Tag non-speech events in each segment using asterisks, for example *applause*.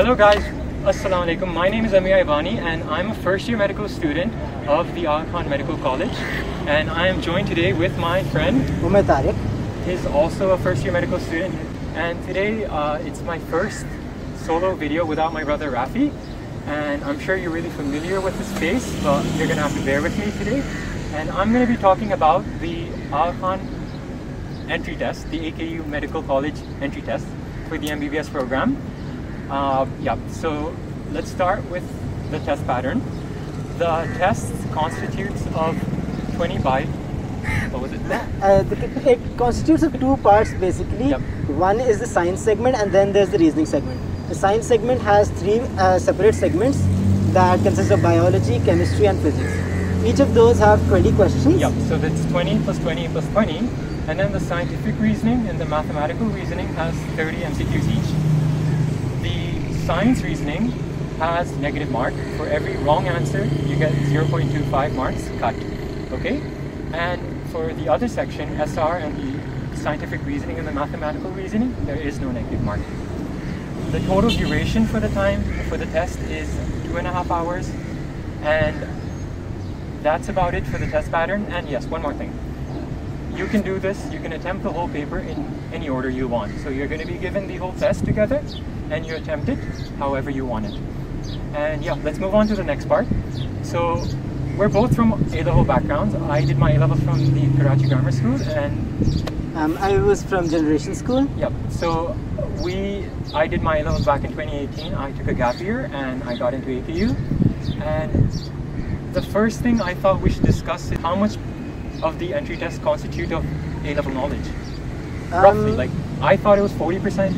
Hello guys, Assalamu alaikum. My name is Amir Aibani and I'm a first year medical student of the Aga Khan Medical College and I am joined today with my friend Umar Tariq. He's also a first year medical student and today uh, it's my first solo video without my brother Rafi and I'm sure you're really familiar with his face but you're gonna have to bear with me today and I'm gonna be talking about the Aga Khan entry test, the AKU Medical College entry test for the MBBS program. Uh, yeah, so let's start with the test pattern. The test constitutes of 20 by, what was it? Uh, the, it constitutes of two parts basically. Yep. One is the science segment and then there's the reasoning segment. The science segment has three uh, separate segments that consist of biology, chemistry and physics. Each of those have 20 questions. Yep, so that's 20 plus 20 plus 20. And then the scientific reasoning and the mathematical reasoning has 30 MCQs each. The science reasoning has negative mark. For every wrong answer, you get 0.25 marks cut. Okay? And for the other section, SR and the scientific reasoning and the mathematical reasoning, there is no negative mark. The total duration for the time for the test is two and a half hours. And that's about it for the test pattern. And yes, one more thing. You can do this, you can attempt the whole paper in any order you want. So you're going to be given the whole test together and you attempt it however you want it. And yeah, let's move on to the next part. So we're both from A-level backgrounds. I did my A-levels from the Karachi Grammar School and Um, I was from Generation School. Yep. So we, I did my A-levels back in 2018. I took a gap year and I got into AKU. And the first thing I thought we should discuss is how much of the entry test constitute of A-level knowledge. Roughly, Um, like I thought it was 40%.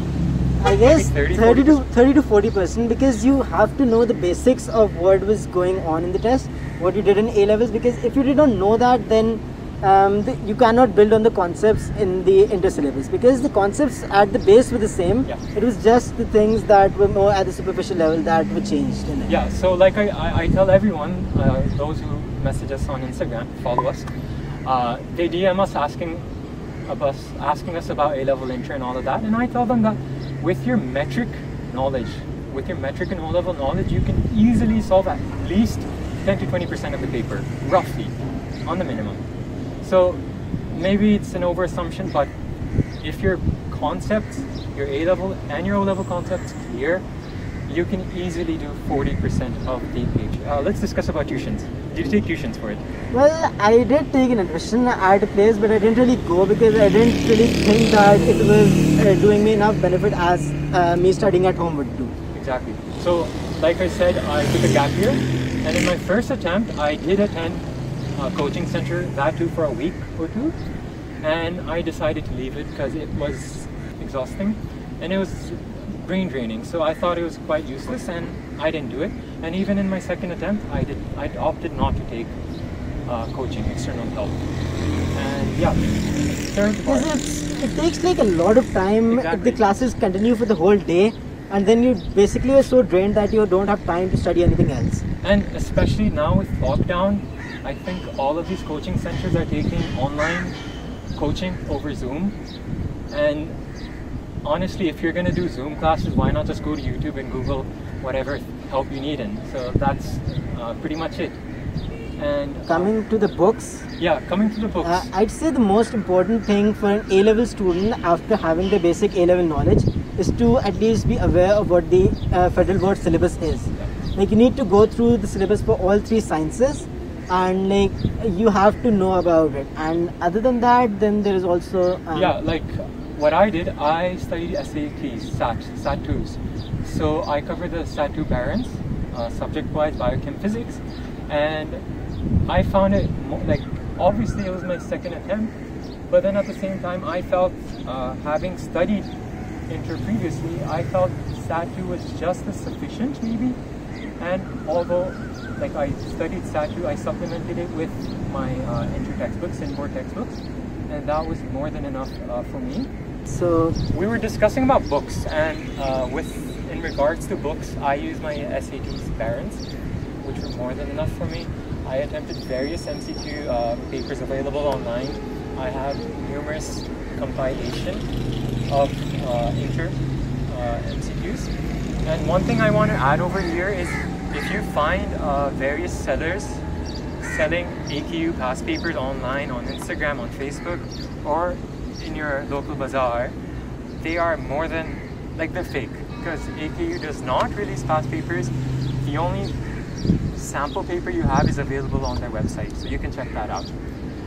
I guess 30, 30 to 40%. 30 to 40 percent because you have to know the basics of what was going on in the test, what you did in A levels. Because if you did not know that, then um, the, you cannot build on the concepts in the intersyllabus because the concepts at the base were the same. Yeah. It was just the things that were more at the superficial level that were changed in it. Yeah, so like I, I, I tell everyone, uh, those who message us on Instagram, follow us, uh, they DM us asking us asking us about A-level intro and all of that, and I tell them that with your matric knowledge, with your matric and O-level knowledge, you can easily solve at least 10 to 20% of the paper, roughly, on the minimum. So maybe it's an overassumption, but if your concepts, your A-level and your O-level concepts clear, you can easily do 40% of the page. Uh, let's discuss about tuitions. Did you take tuitions for it? Well, I did take an admission at a place, but I didn't really go because I didn't really think that it was uh, doing me enough benefit as uh, me studying at home would do. Exactly. So, like I said, I took a gap year, and in my first attempt, I did attend a coaching center, that too for a week or two, and I decided to leave it because it was exhausting and it was brain draining. So I thought it was quite useless, and I didn't do it. And even in my second attempt, I did. I opted not to take uh, coaching, external help. And yeah, third part. It takes like a lot of time. Exactly. The classes continue for the whole day, and then you basically are so drained that you don't have time to study anything else. And especially now with lockdown, I think all of these coaching centers are taking online coaching over Zoom. And honestly, if you're going to do Zoom classes, why not just go to YouTube and Google whatever help you need? And so that's uh, pretty much it. And Coming to the books, yeah, coming to the books. uh, I'd say the most important thing for an A-level student after having the basic A-level knowledge is to at least be aware of what the uh, federal board syllabus is. Like you need to go through the syllabus for all three sciences, and like you have to know about it. And other than that, then there is also um, yeah, like what I did, I studied SATs, SAT, SAT2s. So I covered the SAT2 Barron's, uh, subject-wise biochem physics, and I found it like obviously it was my second attempt, but then at the same time I felt uh, having studied inter previously, I felt SAT2 was just as sufficient maybe, and although like I studied SAT2, I supplemented it with my uh, inter textbooks, more textbooks, and that was more than enough uh, for me. So We were discussing about books, and uh, with in regards to books, I use my SATs Barron's, which were more than enough for me. I attempted various MCQ uh, papers available online. I have numerous compilation of uh, inter uh, MCQs, And one thing I want to add over here is if you find uh, various sellers selling AKU past papers online on Instagram, on Facebook, or in your local bazaar, they are more than like they're fake because AKU does not release past papers. The only sample paper you have is available on their website, so you can check that out.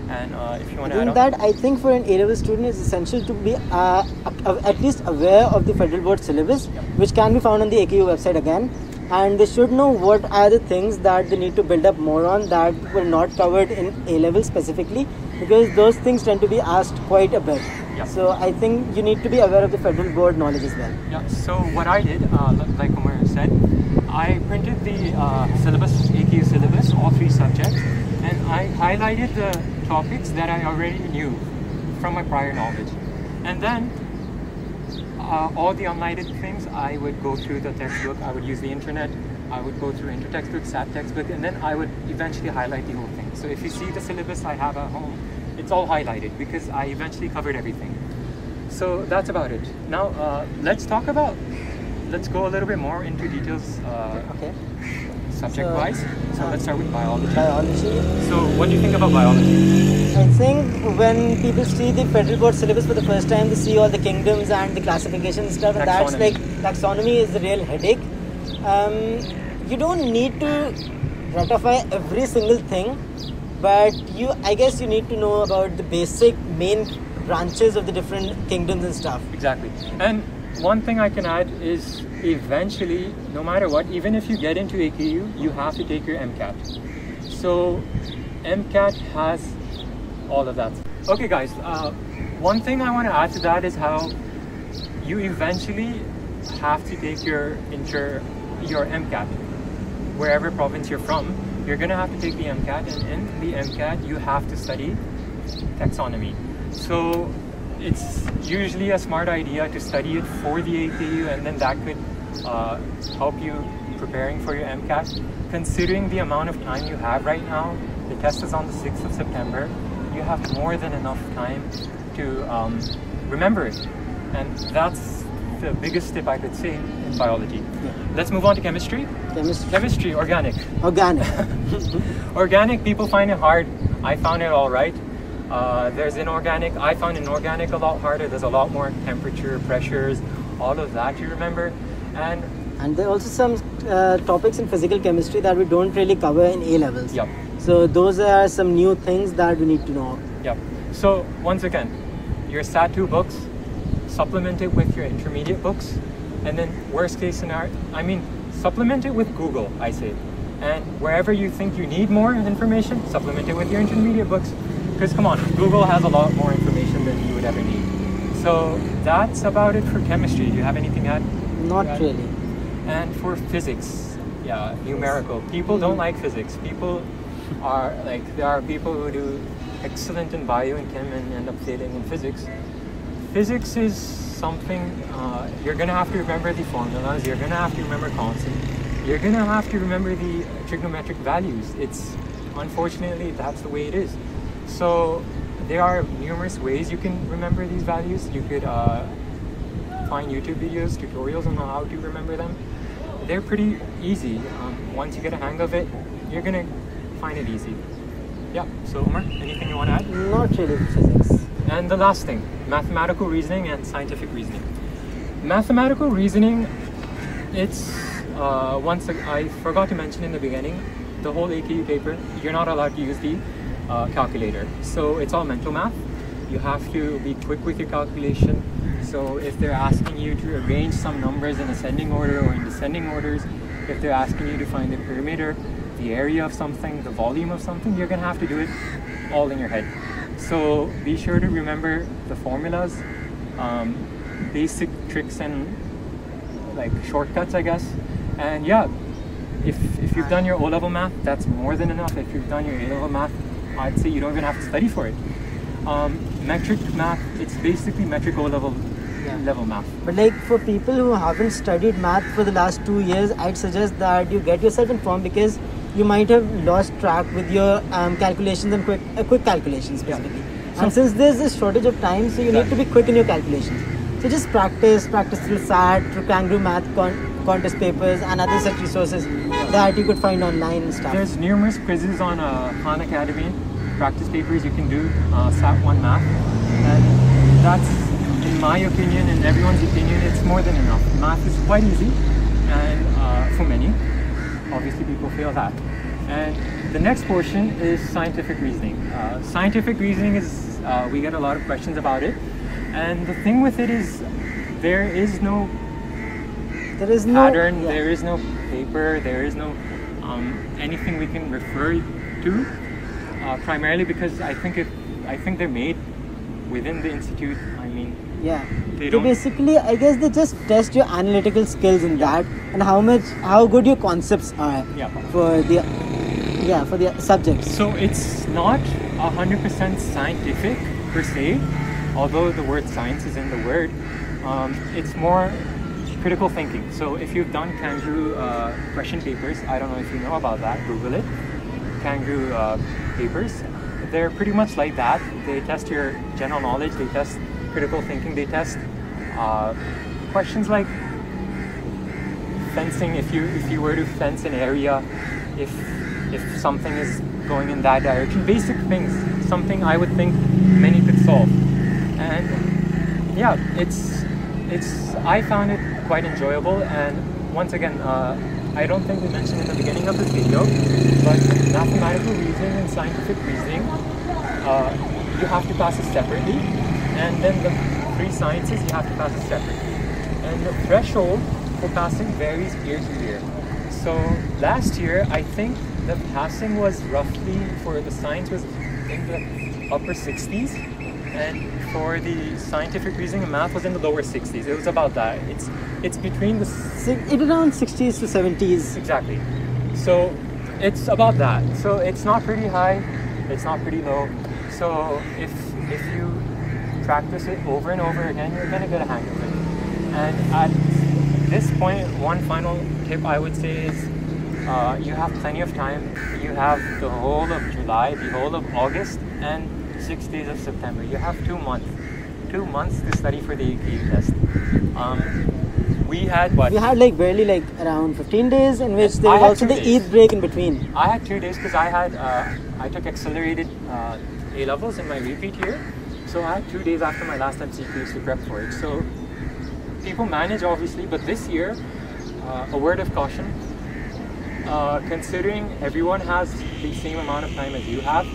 And uh, if you want to on, that, I think for an A-level student, it's essential to be uh, at least aware of the federal board syllabus, Yep. which can be found on the AKU website again. And they should know what are the things that they need to build up more on that were not covered in A-level specifically, because those things tend to be asked quite a bit. Yep. So I think you need to be aware of the federal board knowledge as well. Yeah, so what I did, uh, like Umar said, I printed the uh, syllabus, AKU syllabus, all three subjects, and I highlighted the topics that I already knew from my prior knowledge. And then uh, all the unlighted things, I would go through the textbook, I would use the internet, I would go through intertextbook, SAT textbook, and then I would eventually highlight the whole thing. So if you see the syllabus I have at home, it's all highlighted because I eventually covered everything. So that's about it. Now uh, let's talk about, let's go a little bit more into details uh, Okay. subject-wise. So uh, let's start with biology. Biology. So what do you think about biology? I think when people see the federal board syllabus for the first time, they see all the kingdoms and the classification stuff, and that's Taxonomy. like taxonomy is the real headache. Um, you don't need to ratify every single thing, but you, I guess, you need to know about the basic main branches of the different kingdoms and stuff. Exactly. And one thing I can add is eventually, no matter what, even if you get into AKU, you have to take your MCAT. So MCAT has all of that. Okay, guys. Uh, one thing I want to add to that is how you eventually have to take your inter your MCAT wherever province you're from. You're gonna have to take the MCAT, and in the MCAT you have to study taxonomy. So it's usually a smart idea to study it for the AKU, and then that could uh, help you preparing for your MCAT. Considering the amount of time you have right now, the test is on the 6th of September. You have more than enough time to um, remember it, and that's the biggest tip I could say in biology. Yeah. Let's move on to chemistry. Chemistry, Chemistry, organic. organic. *laughs* Organic, people find it hard. I found it all right. Uh, there's inorganic. I found inorganic a lot harder. There's a lot more temperature, pressures, all of that you remember. And and there are also some uh, topics in physical chemistry that we don't really cover in A levels. Yep. So those are some new things that we need to know. Yep. So once again, your SAT 2 books, supplement it with your intermediate books, and then worst case scenario, I mean, supplement it with Google, I say. And wherever you think you need more information, supplement it with your intermediate books. Because come on, Google has a lot more information than you would ever need. So that's about it for chemistry. Do you have anything to add? Not Yeah. really. And for physics, yeah, numerical. People don't like physics. People are like there are people who do excellent in bio and chem and end up failing in physics. Physics is something uh, you're gonna have to remember the formulas. You're gonna have to remember constants. You're gonna have to remember the trigonometric values. It's unfortunately that's the way it is. So there are numerous ways you can remember these values. You could uh, find YouTube videos, tutorials on how to remember them. They're pretty easy. Um, once you get a hang of it, you're gonna find it easy. Yeah. So Umar, anything you want to add? Not really physics. And the last thing, mathematical reasoning and scientific reasoning. Mathematical reasoning, it's uh, once I forgot to mention in the beginning, the whole AKU paper, you're not allowed to use the uh, calculator. So it's all mental math. You have to be quick with your calculation. So if they're asking you to arrange some numbers in ascending order or in descending orders, if they're asking you to find the perimeter, the area of something, the volume of something, you're gonna have to do it all in your head. So be sure to remember the formulas, um, basic tricks and like shortcuts, I guess. And yeah, if, if you've done your O level math, that's more than enough. If you've done your A level math, I'd say you don't even have to study for it. Um, matric math, it's basically matric O level Yeah. level math. But like for people who haven't studied math for the last two years, I'd suggest that you get yourself informed because you might have lost track with your um, calculations and quick uh, quick calculations Yeah. So- and since there's this shortage of time, so you need to be quick in your calculations. So just practice, practice through SAT, through Kangaroo Math, con- contest papers and other such resources that you could find online and stuff. There's numerous quizzes on uh, Khan Academy, practice papers you can do, uh, SAT 1 math, and that's, in my opinion and everyone's opinion, it's more than enough. Math is quite easy, and uh, for many, obviously people fail that. And the next portion is scientific reasoning. Uh, scientific reasoning is, uh, we get a lot of questions about it, and the thing with it is, there is no there is no pattern, yeah. there is no paper, there is no um, anything we can refer to. Uh, primarily because I think it, I think they're made within the institute. Yeah. They They basically, I guess they just test your analytical skills in that and how much, how good your concepts are Yeah. for the, yeah, for the subjects. so it's not hundred percent scientific per se, although the word science is in the word. Um, it's more critical thinking. So if you've done Kangaroo uh, question papers, I don't know if you know about that. Google it. Kangaroo uh, papers. They're pretty much like that. They test your general knowledge. They test critical thinking. They test uh, questions like fencing. If you if you were to fence an area, if if something is going in that direction, basic things. Something I would think many could solve. And yeah, it's it's I found it quite enjoyable. And once again, uh, I don't think we mentioned in the beginning of this video, but mathematical reasoning and scientific reasoning, uh, you have to pass it separately, and then the three sciences you have to pass separately. And the threshold for passing varies year to year. So last year, I think the passing was roughly for the science was in the upper 60s, and for the scientific reasoning and math was in the lower 60s. It was about that. It's it's between the It around 60s to 70s. Exactly. So it's about that. So it's not pretty high, it's not pretty low. So if if you practice it over and over again, you're gonna get a hang of it. And at this point, one final tip I would say is uh, you have plenty of time. You have the whole of July, the whole of August, and six days of September. You have two months. Two months to study for the AKU test. Um, we had what? We had like barely like around 15 days in which there was also the days. Eid break in between. I had two days because I had uh, I took accelerated uh, A levels in my repeat year, so I had two days after my last MCQs to prep for it. So people manage obviously, but this year, uh, a word of caution. Uh, considering everyone has the same amount of time as you have,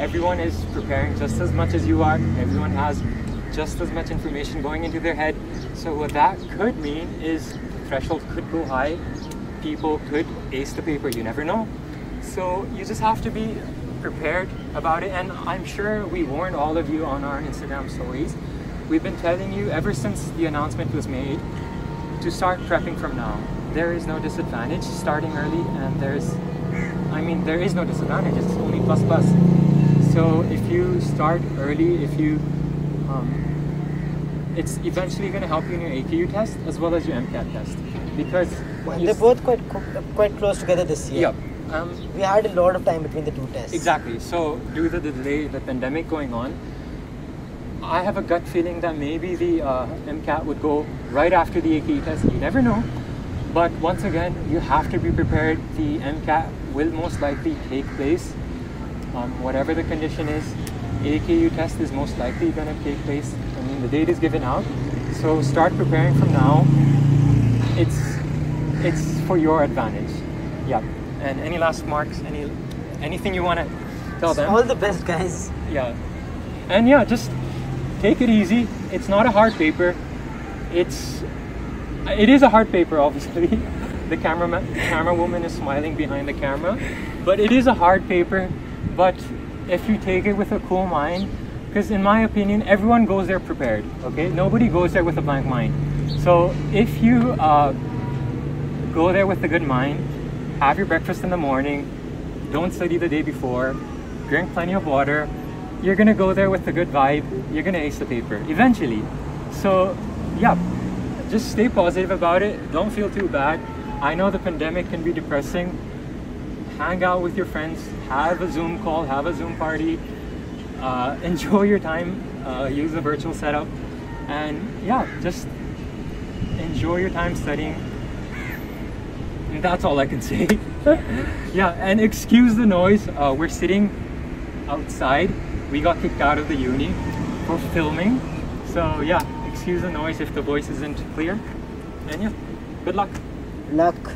everyone is preparing just as much as you are. Everyone has just as much information going into their head. So what that could mean is threshold could go high. People could ace the paper. You never know. So you just have to be prepared about it. And I'm sure we warned all of you on our Instagram stories. We've been telling you ever since the announcement was made to start prepping from now. There is no disadvantage starting early, and there's, I mean, there is no disadvantage. It's only plus plus. So if you start early, if you, um, it's eventually going to help you in your AKU test as well as your MCAT test because you they're both quite quite close together this year. Yep. Um, We had a lot of time between the two tests. Exactly. So due to the delay, the pandemic going on, I have a gut feeling that maybe the uh, MCAT would go right after the AKU test. You never know. But once again, you have to be prepared. The MCAT will most likely take place, um, whatever the condition is. AKU test is most likely going to take place. I mean, the date is given out, so start preparing from now. It's it's for your advantage. Yeah. And any last marks? Any anything you want to tell them? All the best, guys. yeah. And yeah just take it easy. It's not a hard paper. It's it is a hard paper *laughs* obviously. The camera camera woman is smiling behind the camera. But it is a hard paper. But if you take it with a cool mind because in my opinion everyone goes there prepared okay? Nobody goes there with a blank mind. So if you uh, go there with a good mind have your breakfast in the morning don't study the day before drink plenty of water you're gonna go there with a good vibe you're gonna ace the paper eventually. So yeah just stay positive about it don't feel too bad. I know the pandemic can be depressing. Hang out with your friends have a zoom call have a zoom party uh, *laughs* enjoy your time uh, use the virtual setup and yeah just enjoy your time studying that's all I can say. *laughs* yeah, and excuse the noise. Uh, we're sitting outside. We got kicked out of the uni for filming. So yeah, excuse the noise if the voice isn't clear. And yeah, good luck. Luck.